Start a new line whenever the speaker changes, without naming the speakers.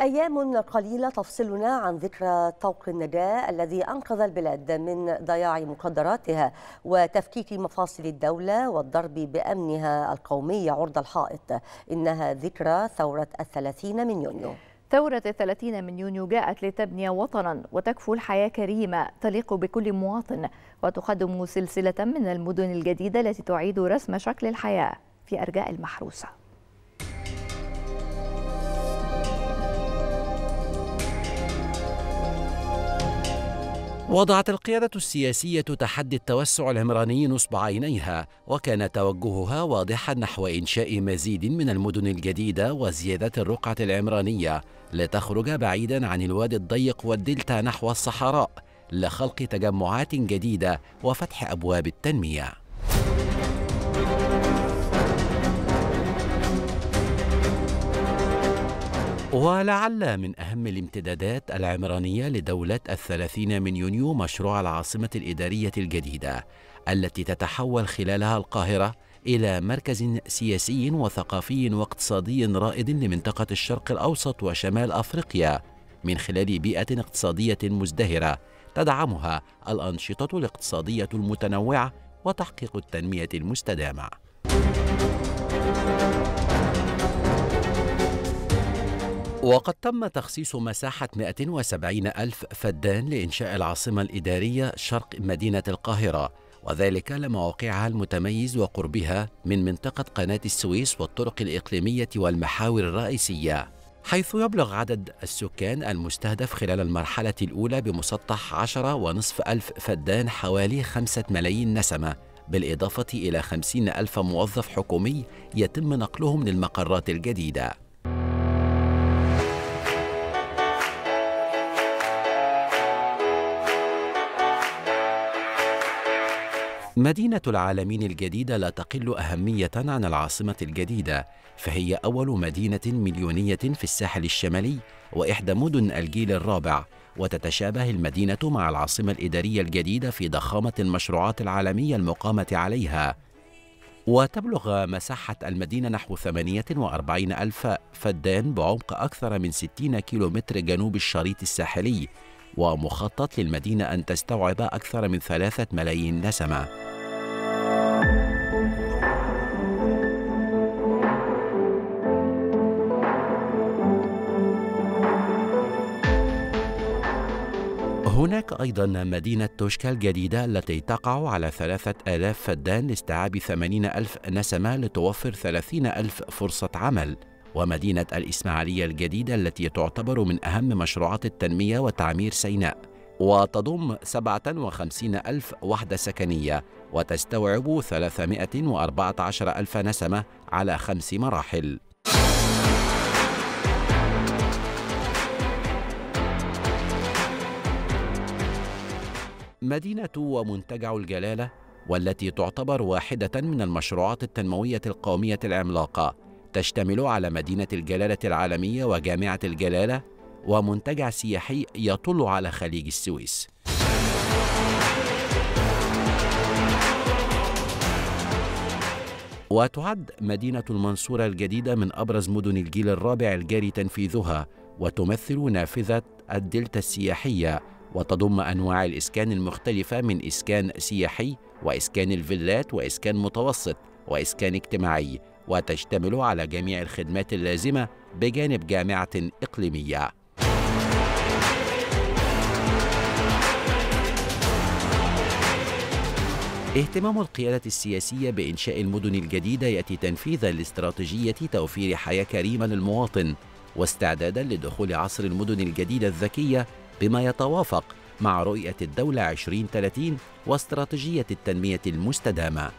أيام قليلة تفصلنا عن ذكرى طوق النجاة الذي أنقذ البلاد من ضياع مقدراتها وتفكيك مفاصل الدولة والضرب بأمنها القومي عرض الحائط. إنها ذكرى ثورة الثلاثين من يونيو.
ثورة الثلاثين من يونيو جاءت لتبني وطنا وتكفو الحياة كريمة تليق بكل مواطن وتقدم سلسلة من المدن الجديدة التي تعيد رسم شكل الحياة في أرجاء المحروسة.
وضعت القيادة السياسية تحدي التوسع العمراني نصب عينيها وكان توجهها واضحا نحو إنشاء مزيد من المدن الجديدة وزيادة الرقعة العمرانية لتخرج بعيدا عن الوادي الضيق والدلتا نحو الصحراء لخلق تجمعات جديدة وفتح أبواب التنمية. ولعل من أهم الامتدادات العمرانية لدولة الثلاثين من يونيو مشروع العاصمة الإدارية الجديدة التي تتحول خلالها القاهرة إلى مركز سياسي وثقافي واقتصادي رائد لمنطقة الشرق الأوسط وشمال أفريقيا من خلال بيئة اقتصادية مزدهرة تدعمها الأنشطة الاقتصادية المتنوعة وتحقيق التنمية المستدامة. وقد تم تخصيص مساحة 270 ألف فدان لإنشاء العاصمة الإدارية شرق مدينة القاهرة وذلك لمواقعها المتميز وقربها من منطقة قناة السويس والطرق الإقليمية والمحاور الرئيسية. حيث يبلغ عدد السكان المستهدف خلال المرحلة الأولى بمسطح عشرة ونصف ألف فدان حوالي خمسة ملايين نسمة بالإضافة إلى خمسين ألف موظف حكومي يتم نقلهم للمقرات الجديدة. مدينة العالمين الجديدة لا تقل أهمية عن العاصمة الجديدة، فهي أول مدينة مليونية في الساحل الشمالي وإحدى مدن الجيل الرابع، وتتشابه المدينة مع العاصمة الإدارية الجديدة في ضخامة المشروعات العالمية المقامة عليها. وتبلغ مساحة المدينة نحو 48 ألف فدان بعمق أكثر من 60 كيلومتر جنوب الشريط الساحلي، ومخطط للمدينة أن تستوعب أكثر من ثلاثة ملايين نسمة هناك أيضا مدينة توشكا الجديدة التي تقع على ثلاثة آلاف فدان لاستيعاب ثمانين ألف نسمة لتوفر ثلاثين ألف فرصة عمل. ومدينة الإسماعيلية الجديدة التي تعتبر من أهم مشروعات التنمية وتعمير سيناء. وتضم 57 ألف وحدة سكنية وتستوعب 314 ألف نسمة على خمس مراحل. مدينة ومنتجع الجلالة والتي تعتبر واحدة من المشروعات التنموية القومية العملاقة تشتمل على مدينة الجلالة العالمية وجامعة الجلالة ومنتجع سياحي يطل على خليج السويس. وتعد مدينة المنصورة الجديدة من أبرز مدن الجيل الرابع الجاري تنفيذها وتمثل نافذة الدلتا السياحية وتضم أنواع الإسكان المختلفة من إسكان سياحي وإسكان الفيلات وإسكان متوسط وإسكان اجتماعي وتشتمل على جميع الخدمات اللازمة بجانب جامعة إقليمية. اهتمام القيادة السياسية بإنشاء المدن الجديدة يأتي تنفيذا لاستراتيجية توفير حياة كريمة للمواطن واستعدادا لدخول عصر المدن الجديدة الذكية بما يتوافق مع رؤية الدولة 2030 واستراتيجية التنمية المستدامة.